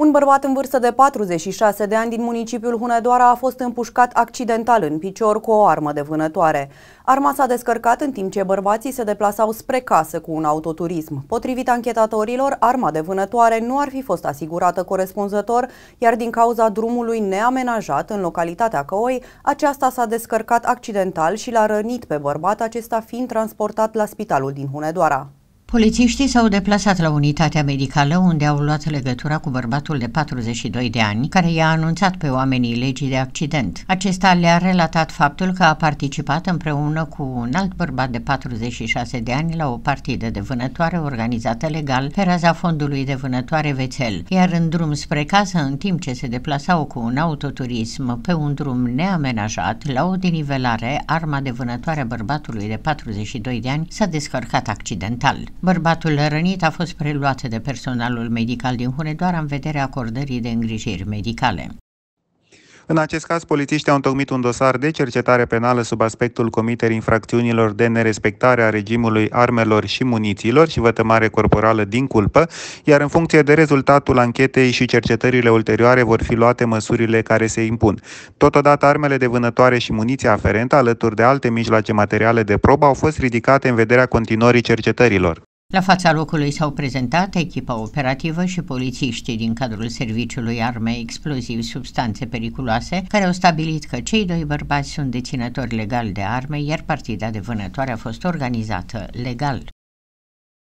Un bărbat în vârstă de 46 de ani din municipiul Hunedoara a fost împușcat accidental în picior cu o armă de vânătoare. Arma s-a descărcat în timp ce bărbații se deplasau spre casă cu un autoturism. Potrivit anchetatorilor, arma de vânătoare nu ar fi fost asigurată corespunzător, iar din cauza drumului neamenajat în localitatea Căoi, aceasta s-a descărcat accidental și l-a rănit pe bărbat, acesta fiind transportat la spitalul din Hunedoara. Polițiștii s-au deplasat la unitatea medicală unde au luat legătura cu bărbatul de 42 de ani care i-a anunțat pe oamenii legii de accident. Acesta le-a relatat faptul că a participat împreună cu un alt bărbat de 46 de ani la o partidă de vânătoare organizată legal pe raza fondului de vânătoare Vețel, iar în drum spre casă, în timp ce se deplasau cu un autoturism pe un drum neamenajat, la o denivelare, arma de vânătoare a bărbatului de 42 de ani s-a descărcat accidental. Bărbatul rănit a fost preluat de personalul medical din Hunedoara în vederea acordării de îngrijiri medicale. În acest caz, polițiștii au întocmit un dosar de cercetare penală sub aspectul comiterii infracțiunilor de nerespectare a regimului armelor și munițiilor și vătămare corporală din culpă, iar în funcție de rezultatul anchetei și cercetările ulterioare vor fi luate măsurile care se impun. Totodată, armele de vânătoare și muniția aferentă, alături de alte mijloace materiale de probă, au fost ridicate în vederea continuării cercetărilor. La fața locului s-au prezentat echipa operativă și polițiștii din cadrul Serviciului Arme Explozivi Substanțe Periculoase, care au stabilit că cei doi bărbați sunt deținători legali de arme, iar partida de vânătoare a fost organizată legal.